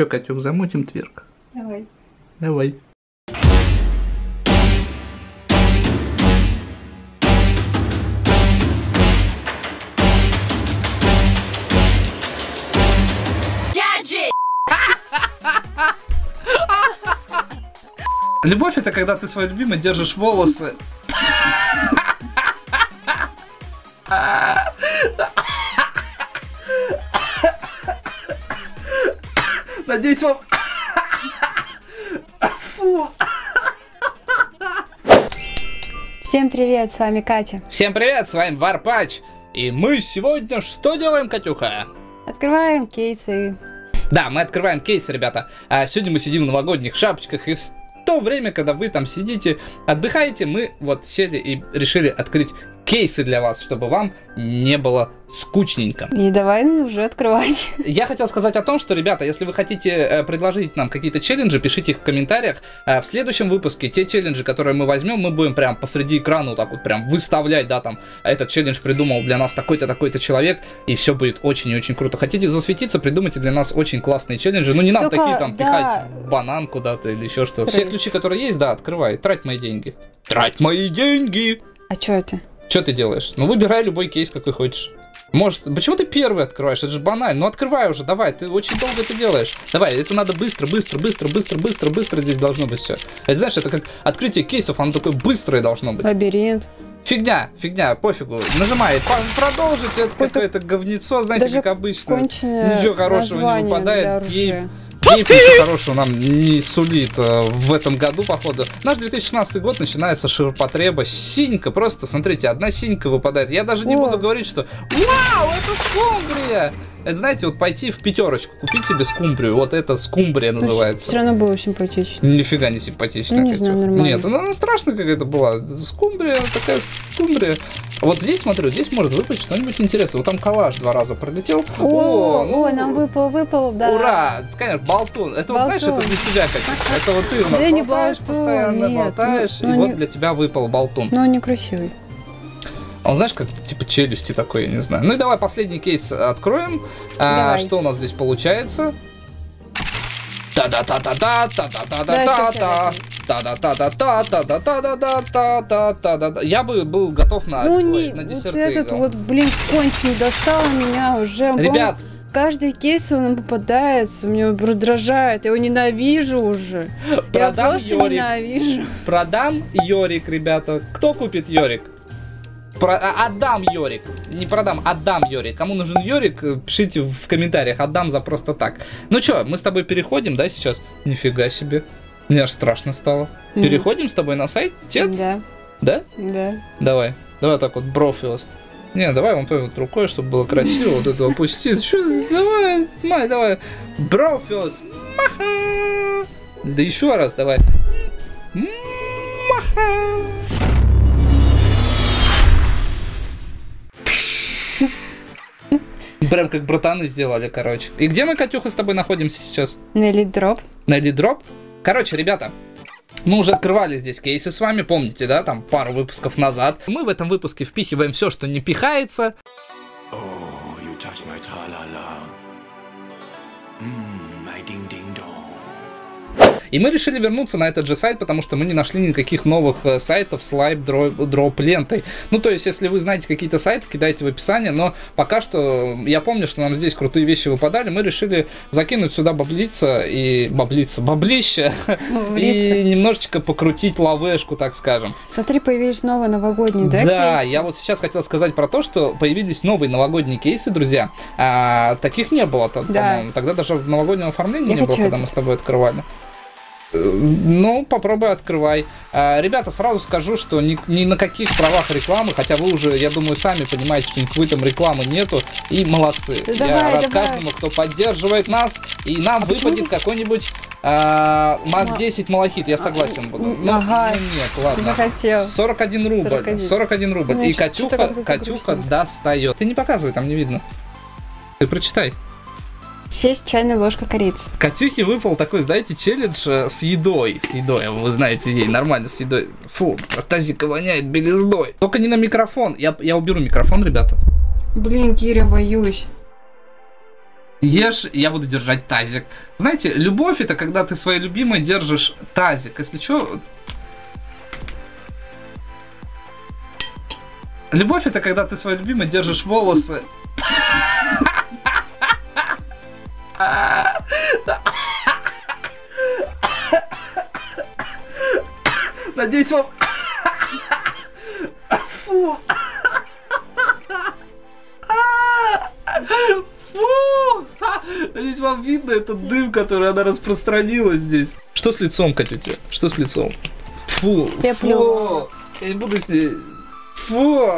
Че, Катюк, замутим тверк? Давай. Давай. Любовь это когда ты свой любимый держишь волосы. Надеюсь, вам... Фу. Всем привет, с вами Катя. Всем привет, с вами Варпач. И мы сегодня что делаем, Катюха? Открываем кейсы. Да, мы открываем кейсы, ребята. А сегодня мы сидим в новогодних шапочках и в то время, когда вы там сидите, отдыхаете, мы вот сели и решили открыть кейсы для вас, чтобы вам не было скучненько. И давай уже открывать. Я хотел сказать о том, что, ребята, если вы хотите э, предложить нам какие-то челленджи, пишите их в комментариях. Э, в следующем выпуске те челленджи, которые мы возьмем, мы будем прям посреди экрана вот так вот прям выставлять, да, там, этот челлендж придумал для нас такой-то, такой-то человек, и все будет очень и очень круто. Хотите засветиться, придумайте для нас очень классные челленджи. Ну, не надо Только, такие там да. пихать банан куда-то или еще что. Все ключи, которые есть, да, открывай. Трать мои деньги. Трать мои деньги! А что это? Что ты делаешь? Ну, выбирай любой кейс, какой хочешь. Может, почему ты первый открываешь? Это же банально. Ну, открывай уже, давай, ты очень долго это делаешь. Давай, это надо быстро, быстро, быстро, быстро, быстро, быстро здесь должно быть все. Это знаешь, это как открытие кейсов, оно такое быстрое должно быть. Лабиринт. Фигня, фигня, пофигу. Нажимай, продолжить, это Какое-то говнецо, знаете, как обычно. Ничего хорошего не выпадает. для оружия. Ей ничего хорошего нам не сулит э, в этом году, походу. Наш 2016 год начинается ширпотреба. Синька, просто, смотрите, одна синька выпадает. Я даже не О. буду говорить, что «Вау, это скумбрия!» Это, знаете, вот пойти в пятерочку, купить себе скумбрию. Вот это скумбрия Все называется. равно было симпатично. Нифига не симпатично. Ну, не знаю, нормально. Нет, она, она страшная какая-то была. Скумбрия, такая скумбрия. Вот здесь, смотрю, здесь может выпасть что-нибудь интересное. Вот там калаш два раза пролетел. О, ну, о, нам выпал, выпал, да. Ура! Конечно, болтун. Это вот, знаешь, это Болтун. для тебя, Катя. Это вот ты у нас Да не болтаешь болтун, постоянно, нет, болтаешь, ну, и ну, вот не- для тебя выпал болтун. Но он некрасивый. Он знаешь, как типа челюсти такой, я не знаю. Ну и давай последний кейс откроем. А, Давай. что у нас здесь получается? Та-да-та-та-та, та-та-та-та-та-та. Та-да-та-да-та-та-да-та-да-та-та-та-та. Я бы был готов на, ну не, вот этот вот, блин, конченый достал меня уже. Ребят, Каждый кейс он попадается, меня раздражает, я его ненавижу уже. я продам просто Йорик. ненавижу. Продам Йорик, ребята. Кто купит Йорик? Про- отдам Йорик. Не продам, отдам Йорик. Кому нужен Йорик, пишите в комментариях. Отдам за просто так. Ну что, мы с тобой переходим, да, сейчас? Нифига себе. Мне аж страшно стало. Мгм. Переходим с тобой на сайт Тец? Да, Да? да. Давай. Давай так вот, брофиост. Не, давай вон той вот рукой, чтобы было красиво. Вот это опусти. Давай, май, давай. Брофиос. Маха. Да еще раз, давай. Маха. Прям как братаны сделали, короче. И где мы, Катюха, с тобой находимся сейчас? Нелли дроп. на дроп. Короче, ребята, мы уже открывали здесь кейсы с вами, помните, да, там пару выпусков назад. Мы в этом выпуске впихиваем все, что не пихается. Oh, you touch my tra-la-la. Mmm, my ding-ding-dong. И мы решили вернуться на этот же сайт, потому что мы не нашли никаких новых э, сайтов с live drop лентой. Ну, то есть, если вы знаете какие-то сайты, кидайте в описание, но пока что, я помню, что нам здесь крутые вещи выпадали, мы решили закинуть сюда баблица и... Баблица, баблище, и немножечко покрутить лавешку, так скажем. Смотри, появились новые новогодние, да? Да, кейсы? я вот сейчас хотел сказать про то, что появились новые новогодние кейсы, друзья. А, таких не было, Да. по-моему. Тогда даже в новогоднем оформлении Я не было, когда этот. мы с тобой открывали. Э, Ну, попробуй открывай. А, ребята, сразу скажу, что ни, ни на каких правах рекламы, хотя вы уже, я думаю, сами понимаете, что никакой там рекламы нету, и молодцы. Да я давай, рад давай. каждому, кто поддерживает нас, и нам А выпадет какой-нибудь а, Ма- МАК-10 Малахит, я согласен буду. Ну, ага. ну, нет, ладно. захотел. 41 рубль. 41, 41. рубль. Ну, и Катюха, Катюха достает. Ты не показывай, там не видно. Ты прочитай. Сесть чайная ложка корицы. Катюхе выпал такой, знаете, челлендж э, с едой. С едой, вы знаете, ей нормально с едой. Фу, от тазика воняет белиздой. Только не на микрофон. Я, я уберу микрофон, ребята. Блин, Киря, боюсь. Ешь, я буду держать тазик. Знаете, любовь это когда ты своей любимой держишь тазик. Если что... Любовь это когда ты своей любимой держишь волосы. Надеюсь, вам... Фу. Фу! Надеюсь, вам видно этот дым, который она распространила здесь. Что с лицом, Катютя? Что с лицом? Фу, Я фу. плюну. Я не буду с ней... Фу,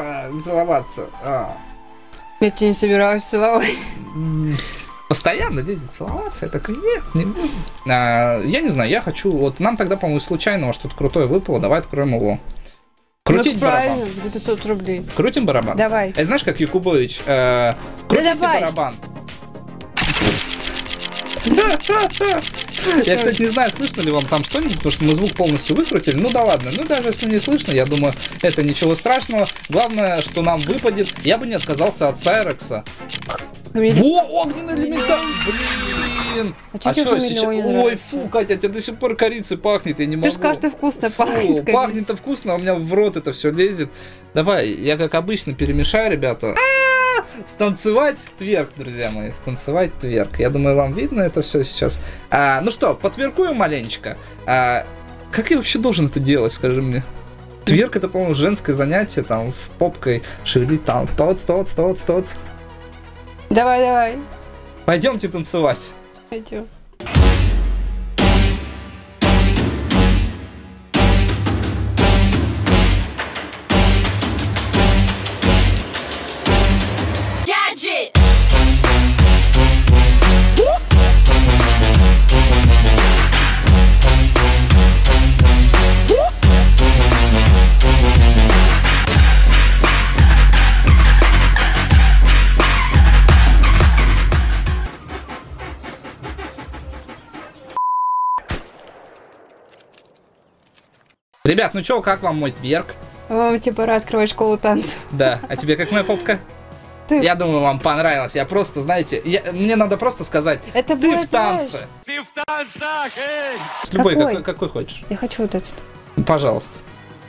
целоваться. А. Я тебя не собираюсь целовать. Постоянно Дейзи целоваться, я такой, нет, не буду. А, я не знаю, я хочу, вот нам тогда, по-моему, случайного что-то крутое выпало, давай откроем его. Крутить ну, барабан. за 500 рублей. Крутим барабан? Давай. А знаешь, как Якубович? э, крутите давай. барабан. Я, кстати, не знаю, слышно ли вам там что-нибудь, потому что мы звук полностью выкрутили. Ну да ладно, ну даже если не слышно, я думаю, это ничего страшного. Главное, что нам выпадет. Я бы не отказался от Сайрекса. Хамелеон. Во, огненный элементаль! Блин! А чё хамелеон не Ой, фу, Катя, тебе до сих пор корицей пахнет, я не могу. Ты же что вкусно Фу, пахнет. как пахнет-то вкусно, а у меня в рот это все лезет. Давай, я как обычно перемешаю, ребята. А, Станцевать тверк, друзья мои, станцевать тверк. Я думаю, вам видно это все сейчас. А, ну что, потверкую маленечко. А, как я вообще должен это делать, скажи мне? Тверк это, по-моему, женское занятие, там, попкой шевелить, там, тоц, тоц, тоц, тоц. Давай, давай. Пойдемте танцевать. Пойдем. Ребят, ну чё, как вам мой тверк? Вам тебе пора открывать школу танцев. Да, а тебе как моя попка? Ты- Я думаю, вам понравилось. Я просто, знаете, я- мне надо просто сказать, Это ты будет, в танце. Ты в танцах, эй! С любой, Какой? какой, какой хочешь. Я хочу вот этот. Пожалуйста.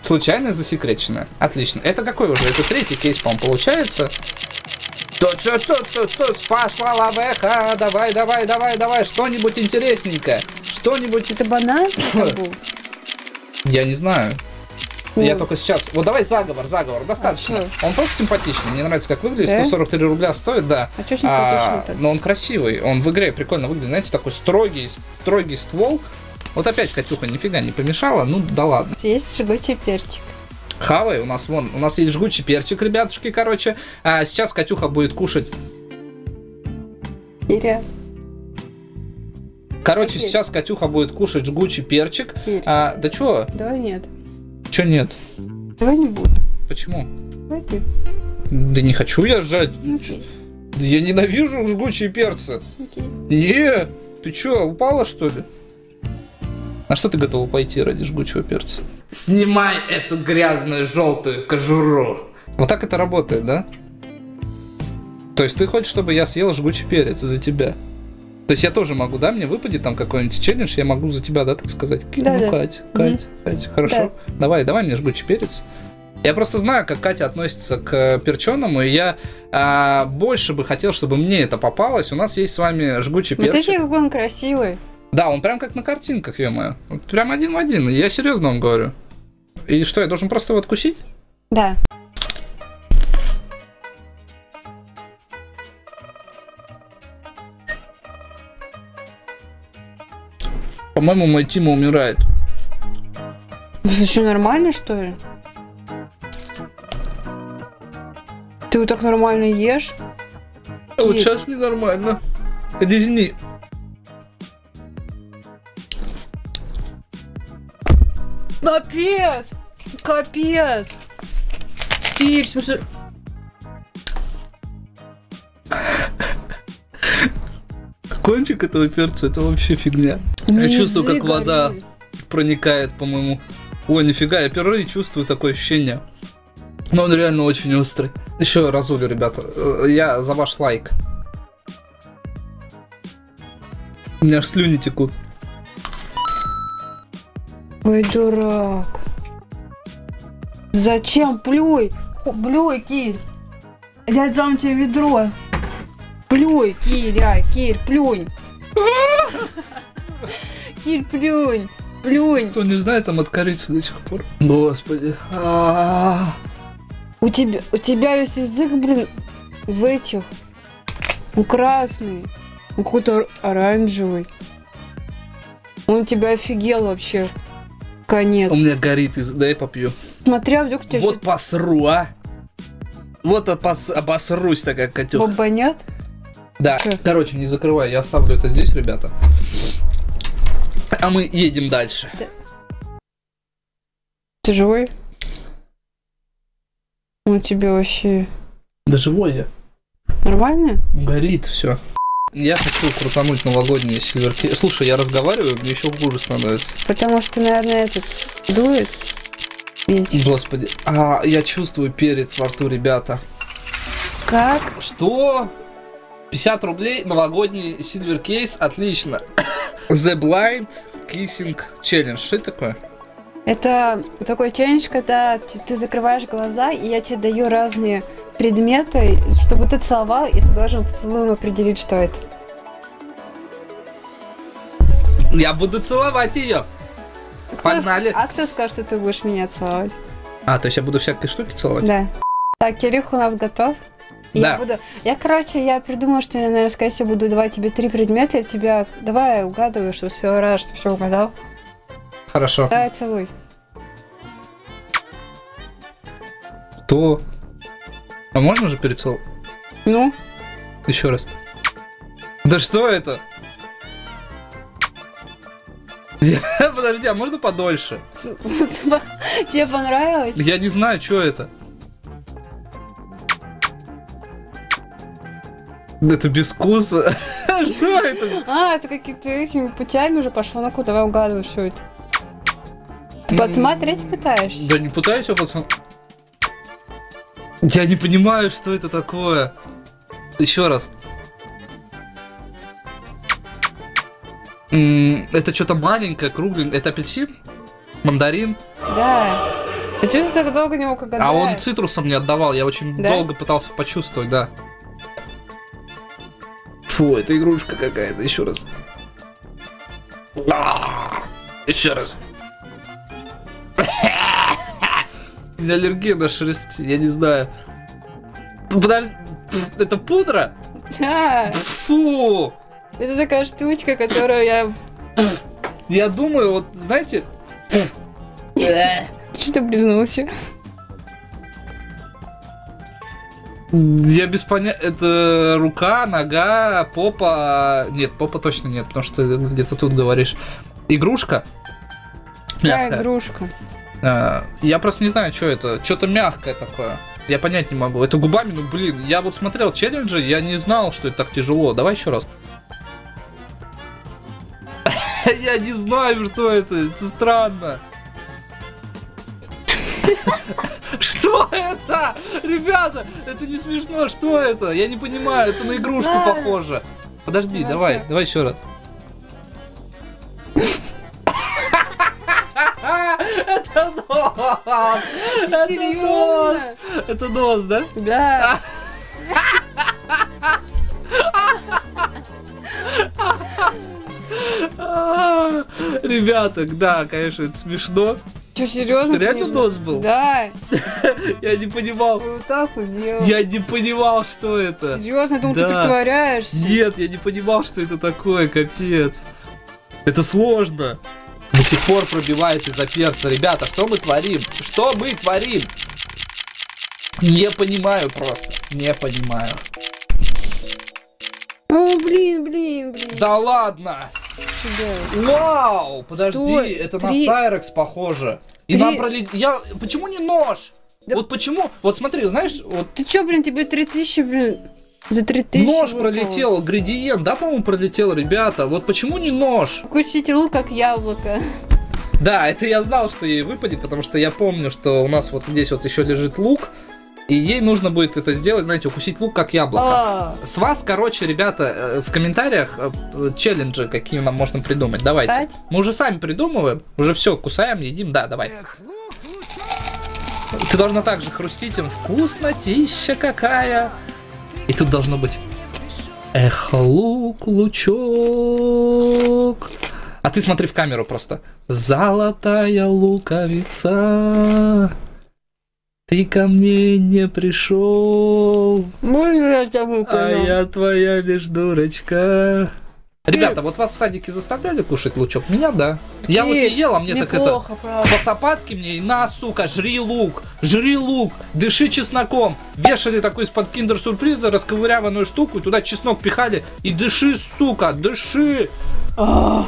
Случайно засекреченное. Отлично. Это какой уже? Это третий кейс, по-моему, получается. Тут, тут, тут, тут, тут, пошла лавеха. Давай, давай, давай, давай. Что-нибудь интересненькое. Что-нибудь... Это банан? Я не знаю. Я Ну. только сейчас. Вот давай заговор, заговор. Достаточно. А он просто симпатичный. Мне нравится, как выглядит. Да? 143 рубля стоит, да. А чё симпатичный-то? но он красивый. Он в игре прикольно выглядит. Знаете, такой строгий, строгий ствол. Вот опять Катюха нифига не помешала. Ну да ладно. Есть жгучий перчик. Хавай, у нас вон, у нас есть жгучий перчик, ребятушки, короче. А сейчас Катюха будет кушать. Киря. Короче, Окей. сейчас Катюха будет кушать жгучий перчик. Кирь. А, да чё? Давай нет. Чё нет? Давай не буду. Почему? Давай ты. Да не хочу я жать. Окей. Да Я ненавижу жгучие перцы. Окей. Не, ты чё, упала что ли? На что ты готова пойти ради жгучего перца? Снимай эту грязную желтую кожуру. Вот так это работает, да? То есть ты хочешь, чтобы я съел жгучий перец за тебя? То есть я тоже могу, да, мне выпадет там какой-нибудь челлендж, я могу за тебя, да, так сказать? Да, ну, да. Кать, Кать, Кать, хорошо. Давай, давай мне жгучий перец. Я просто знаю, как Катя относится к перченому, и я а, больше бы хотел, чтобы мне это попалось. У нас есть с вами жгучий перчик. Смотрите, какой он красивый. Да, он прям как на картинках, ё Вот прям один в один. Я серьезно вам говорю. И что, я должен просто его откусить? Да. По-моему, мой Тима умирает. Вы что, нормально, что ли? Ты вот так нормально ешь? Вот Кит. сейчас ненормально. Резни. Капец! Капец! Кирь, в смысле... Кончик этого перца, это вообще фигня. Я чувствую, как вода горит. проникает, по-моему. Ой, нифига, я впервые чувствую такое ощущение. Но он реально очень острый. Еще разулю, ребята. Э, Я за ваш лайк. У меня аж слюни текут. Ой, дурак. Зачем? Плюй. Плюй, Кир. Я дам тебе ведро. Плюй, Киря, Кир, плюнь. Кир, плюнь. Плюнь. Кто не знает, там от корицы до сих пор. Господи. А-а-а. У тебя, у тебя весь язык, блин, в этих. Он красный. Он какой-то ор- оранжевый. Он у тебя офигел вообще. Конец. У меня горит, из- дай попью. Смотря, вдруг тебя Вот посру, а. Вот опос- обосрусь такая щас котёк. Да, Чё? короче, не закрывай, я оставлю это здесь, ребята. А мы едем дальше. Ты живой? Он у тебя вообще Да живой я. нормально? Горит все. Я хочу крутануть новогодние сильверки. Слушай, я разговариваю, мне еще хуже становится. Потому что, наверное, этот дует. Ветер. Господи. А, я чувствую перец во рту, ребята. Как? Что? 50 рублей, новогодний сильвер кейс, отлично. The Blind Kissing Challenge. Что это такое? Это такой челлендж, когда ты закрываешь глаза, и я тебе даю разные предметы, чтобы ты целовал, и ты должен поцелуем определить, что это. Я буду целовать ее. Кто Погнали. А кто скажет, что ты будешь меня целовать? А, то есть я буду всякие штуки целовать? Да. Так, Кирюх у нас готов. Да. Я буду. Я, короче, я придумала, что я, наверное, скорее всего, буду давать тебе три предмета. Я тебя давай угадываю, чтобы с первого раза, чтобы все угадал. Хорошо. Давай целуй. Кто? А можно же перецеловать? Ну, Еще раз. Да что это? Я- Подожди, а можно подольше? ц- тебе понравилось? Я не знаю, что это. Это без вкуса. Что это? А, это какие-то этими путями уже пошло. Ну-ка, давай угадывай, что это. Ты подсмотреть пытаешься? Да не пытаюсь я пацан. Я не понимаю, что это такое. Еще раз. Это что-то маленькое, кругленькое. Это апельсин? Мандарин? Да. А что ты так долго не мог угадать? А он цитрусом не отдавал, я очень Да? долго пытался почувствовать, да. Фу, это игрушка какая-то, еще раз. А, Еще раз. У меня аллергия на шерсть, я не знаю. Подожди, это пудра? Да. Фу! Это такая штучка, которую я... Я думаю, вот, знаете... Что ты близнулся? Я без понятия. Это рука, нога, попа. Нет, попа точно нет, потому что ты где-то тут говоришь. Игрушка. Да, Мягкая. игрушка. А, Я просто не знаю, что это. Что-то мягкое такое. Я понять не могу. Это губами, ну блин. Я вот смотрел челленджи, я не знал, что это так тяжело. Давай еще раз. Я не знаю, что это. Это странно. Что это? Ребята, это не смешно. Что это? Я не понимаю. Это на игрушку похоже. Подожди, Давай давай, давай еще раз. Это нос! Это Серьезно? нос! Это нос, да? Да. Ребята, да, конечно, это смешно. Что, серьезно? Это ты реально нос был? Да. Я не понимал. Ты вот так вот делал. Я не понимал, что это. Серьезно, я думал, ты Да. притворяешься. Нет, я не понимал, что это такое, капец. Это сложно. До сих пор пробивает из-за перца. Ребята, что мы творим? Что мы творим? Не понимаю просто. Не понимаю. О, блин, блин, блин. Да ладно! Вау! Подожди, Стой, это три- на Сайрекс похоже. И три- нам пролет... Я... Почему не нож? Да- Вот почему? Вот смотри, знаешь, вот Ты чё, блин, тебе 3000, блин, за 3000 нож выпало? пролетел, градиент, да, по-моему, пролетел, ребята? Вот почему не нож? Укусите лук, как яблоко. Да, это я знал, что ей выпадет, потому что я помню, что у нас вот здесь вот еще лежит лук, и ей нужно будет это сделать, знаете, укусить лук как яблоко. А, С вас, короче, ребята, э, в комментариях э, челленджи, какие нам можно придумать. Давайте. Кусать? Мы уже сами придумываем, уже все, кусаем, едим, да, давай. Ты должна также хрустить им. Вкуснотища какая. И тут должно быть... Эх, лук, лучок. А ты смотри в камеру просто. Золотая луковица. Ты ко мне не пришел. можно я тебя А я твоя лишь дурочка. Ребята, вот вас в садике заставляли кушать лучок? Меня да. Я вот не Кир, ел, а мне так это... Правда. По сапатке мне и на, сука, жри лук, жри лук, дыши чесноком. Вешали такой из-под киндер-сюрприза расковыряванную штуку, и туда чеснок пихали. И дыши, сука, дыши. А,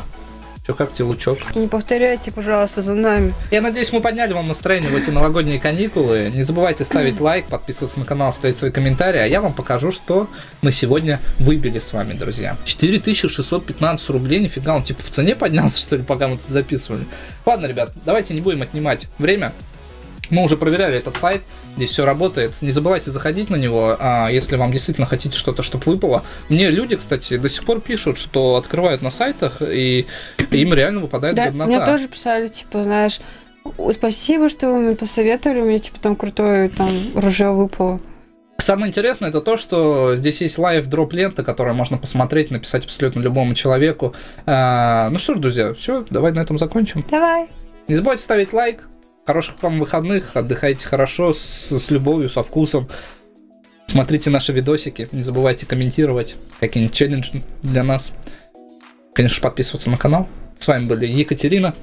Че, как тебе лучок? Не повторяйте, пожалуйста, за нами. Я надеюсь, мы подняли вам настроение в эти новогодние каникулы. Не забывайте ставить лайк, подписываться на канал, ставить свои комментарии, а я вам покажу, что мы сегодня выбили с вами, друзья. 4615 рублей, нифига, он типа в цене поднялся, что ли, пока мы тут записывали. Ладно, ребят, давайте не будем отнимать время. Мы уже проверяли этот сайт, здесь все работает. Не забывайте заходить на него, а, если вам действительно хотите что-то, чтобы выпало. Мне люди, кстати, до сих пор пишут, что открывают на сайтах, и им реально выпадает Да, годнота. мне тоже писали, типа, знаешь, «О, спасибо, что вы мне посоветовали, у меня, типа, там крутое там ружье выпало. Самое интересное это то, что здесь есть live drop лента, которую можно посмотреть, написать абсолютно любому человеку. А, ну что ж, друзья, все, давай на этом закончим. Давай. Не забывайте ставить лайк. Хороших вам выходных, отдыхайте хорошо, с, с любовью, со вкусом. Смотрите наши видосики, не забывайте комментировать какие-нибудь челленджи для нас. Конечно, подписываться на канал. С вами были Екатерина.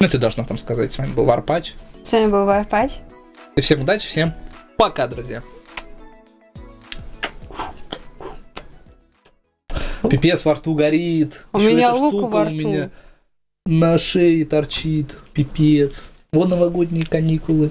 Ну, ты должна там сказать, с вами был Варпач. С вами был Варпач. И всем удачи, всем пока, друзья. Пипец во рту горит. У Ещё меня лук во у рту. меня на шее торчит. Пипец. Вот новогодние каникулы.